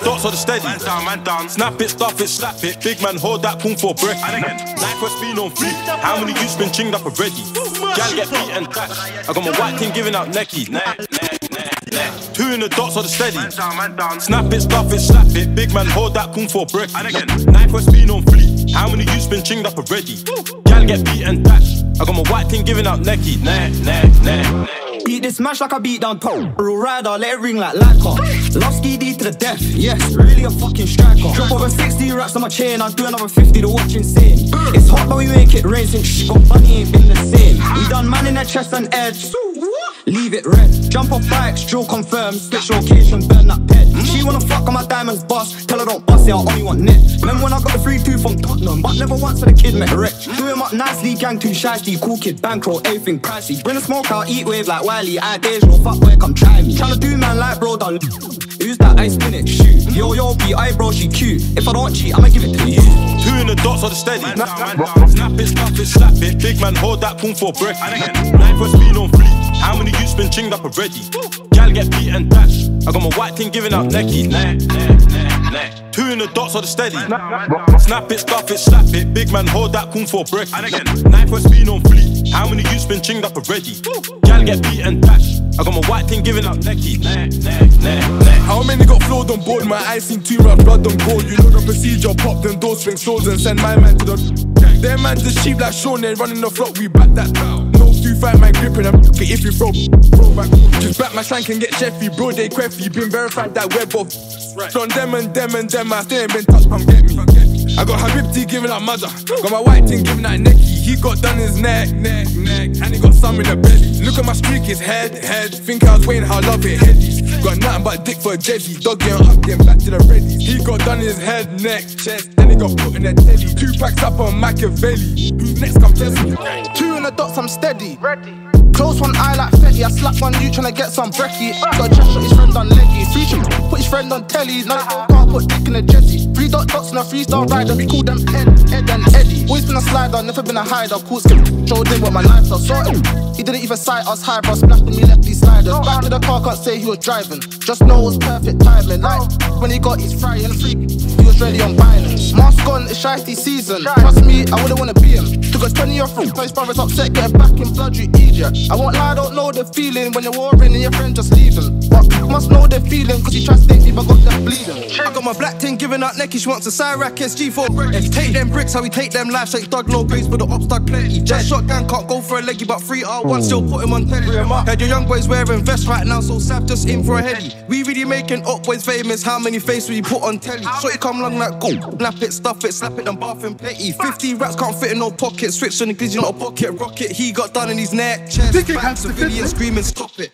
dots or the steady. Man down, man down. Snap it, stuff it, slap it. Big man, hold that pung for breath. And again. Life has been on fleek. How many youths been chinged up already? Gal get beat and touched. I got my white team giving out necky. Neck, neck, neck, neck. Two in the dots or the steady. Man down, man down. Snap it, stuff it, slap it. Big man, hold that kung for brick. And again. Knife has been on fleek. How many youths been chinged up already? Gal get beat and dashed. I got my white team giving out necky. Neck, neck, neck, neck. Beat this match like I beat down top. Real rider, let it ring like Lacquer. Love ski D to the death, yes, really a fucking striker. Drop over 60 racks on my chain, I'll do another 50 to watch insane. It's hot, but we make it rain since got money ain't been the same. We done man in the chest and edge. Leave it red. Jump off bikes, drill confirmed. Switch location, burn that pet. She wanna fuck on my diamonds bust. Tell her don't bust it, I only want net. Remember when I got the 3-2 from Tottenham, but never once for the kid met a wreck. Do him up nicely, gang too shysty, cool kid, bankroll, everything pricey. Bring the smoke out, eat wave like Wiley. I days roll, fuck boy, come try me. Tryna do man like bro. Who's that? I spin it, shoot. Yo, yo, B, I bro, she cute. If I don't cheat, I'ma give it to you. Two in the dots or the steady. Man down, man down. Snap it, stuff it, slap it. Big man, hold that pung for breath. And again. Life has been on fleek. How many youths been chinged up already? Gal get beat and dashed. I got my white team giving out necky. Neck, neck, neck, neck. Two in the dots or the steady. Man down, man down. Snap it, stuff it, slap it. Big man, hold that kung for breath. And again. Knife has been on fleek. How many youths been chinged up already? Gal get beat and dashed. I got my white team giving out necky. Neck, neck, neck, neck. How many got flowed on board? My eyes seen too much blood on gold. You know the procedure, pop them doors, swing swords and send my man to the. Them man just cheap like Sean, they running the flock, we back that. No two fight man gripping them. If you throw, throw back. Just back my shank and get chefy, bro. They queffy, been verified that web of. From them and them and them, I still ain't been touched, come get me. I got Habibti giving out mother. Got my white thing giving out necky. He got done his neck, neck, neck. And he got some in the belly. Look at my streak, his head, head. Think I was waiting how I love it, headies. Got nothing but dick for a jezzy. Dog getting up, getting back to the readies. He got done his head, neck, chest. Then he got put in the telly. Two packs up on Machiavelli. Who's next? Come test me. Two in the dots, I'm steady. Ready. Close one eye like Fetty. I slap one you tryna get some brekkie. Got a chest shot his friend on leggy. Three chip, put his friend on telly. Now they can't put dick in a jetty. Dot dots and a freestyle rider. We call them Ed, Ed and Eddie. Always been a slider, never been a hider. Cool skip, showed him what my knife does. Saw him. He didn't even sight us high, bro. Splashed on me lefty sliders. Back to the car, can't say he was driving. Just know it was perfect timing. Like when he got his fry and freak, he was ready on violence. Mask on, it's shitey season. Trust me, I wouldn't wanna be him. Took us 20 off from his brother's upset, getting back in blood, you idiot. I won't lie, I don't know the feeling when you're warring and your friend just leaving. But you must know the feeling, cause you try to stay deep, I got them bleeding. I got my black thing giving out necky, she wants a Siraq SG4 If take them bricks, how we take them live, shake dog low grades, but the ops dog plenty. Just shotgun can't go for a leggy, but 3R1 still put him on telly. Heard your young boys wearing vests right now, so Sap just in for a heady. We really making up boys famous, how many faces we put on telly? Shorty come along like go, snap it, stuff it, slap it, and bath and petty. 50 rats can't fit in no pocket, switch on the glizzy, not a pocket rocket. He got done in his neck, chest, back, civilian screaming, stop it.